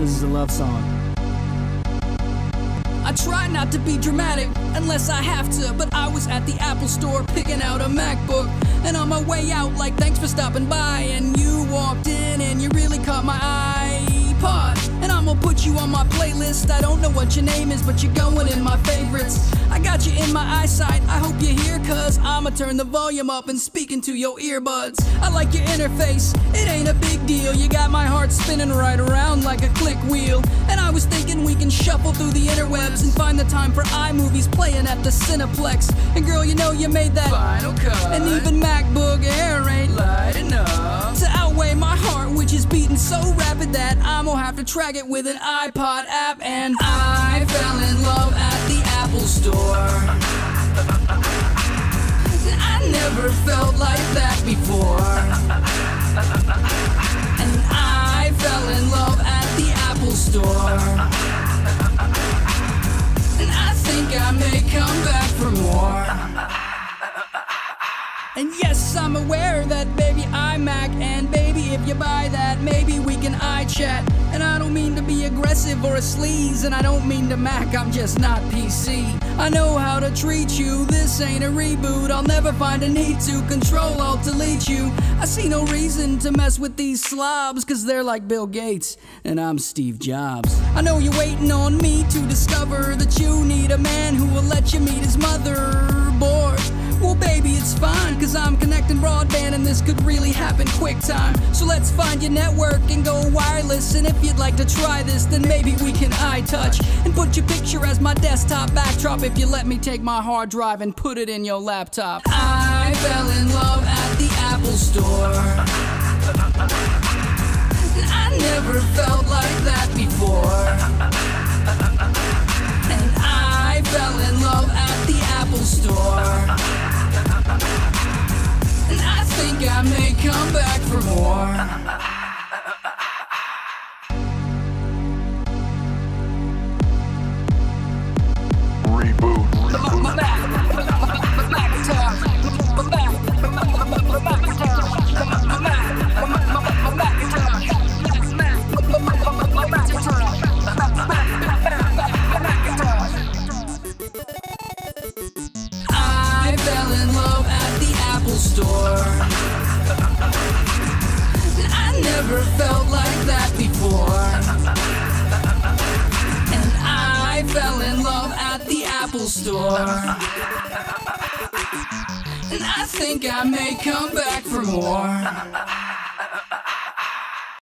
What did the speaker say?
This is a love song. I try not to be dramatic unless I have to, but I was at the Apple store picking out a MacBook. And on my way out, like, thanks for stopping by. And you walked in and you really caught my iPod. And I'm gonna put you on my playlist. I don't know what your name is, but you're going in my favorites. I got you in my eyesight, I hope you're here, cause I'ma turn the volume up and speak into your earbuds. I like your interface, it ain't a big deal. You got my heart spinning right around like a click wheel. And I was thinking we can shuffle through the interwebs and find the time for iMovies playing at the Cineplex. And girl, you know you made that Final cut. and even MacBook Air ain't light enough to outweigh my heart, which is beating so rapid that I'm gonna have to track it with an iPod app. And I fell in love I'm aware that baby iMac and baby if you buy that maybe we can iChat. And I don't mean to be aggressive or a sleaze and I don't mean to Mac, I'm just not PC. I know how to treat you, this ain't a reboot. I'll never find a need to control alt delete you. I see no reason to mess with these slobs cause they're like Bill Gates and I'm Steve Jobs. I know you're waiting on me to discover that you need a man who will let you meet his mother motherboard. Baby, it's fine, cause I'm connecting broadband and this could really happen quick time. So let's find your network and go wireless. And if you'd like to try this, then maybe we can iTouch and put your picture as my desktop backdrop if you let me take my hard drive and put it in your laptop. I fell in love at the Apple Store. I never felt come back for more. I fell in love at the Apple Store. I never felt like that before. And I fell in love at the Apple Store. And I think I may come back for more.